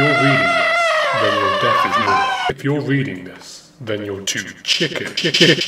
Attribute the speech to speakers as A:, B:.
A: you're reading this, then your death is near. If you're reading this, then you're too chicken. chicken.